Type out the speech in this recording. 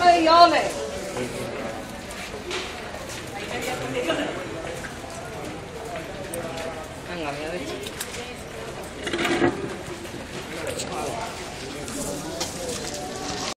哎 la vez, se.